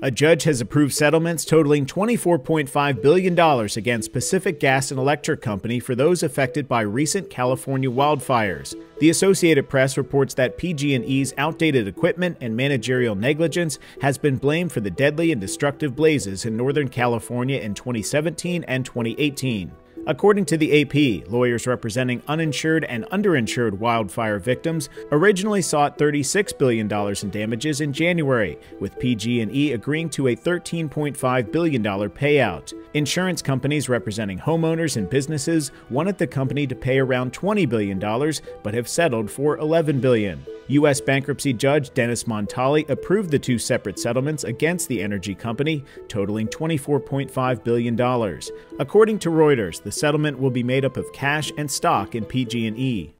A judge has approved settlements totaling $24.5 billion against Pacific Gas and Electric Company for those affected by recent California wildfires. The Associated Press reports that PG&E's outdated equipment and managerial negligence has been blamed for the deadly and destructive blazes in Northern California in 2017 and 2018. According to the AP, lawyers representing uninsured and underinsured wildfire victims originally sought $36 billion in damages in January, with PG&E agreeing to a $13.5 billion payout. Insurance companies representing homeowners and businesses wanted the company to pay around $20 billion, but have settled for $11 billion. U.S. bankruptcy judge Dennis Montali approved the two separate settlements against the energy company, totaling $24.5 billion. According to Reuters, the settlement will be made up of cash and stock in PG&E.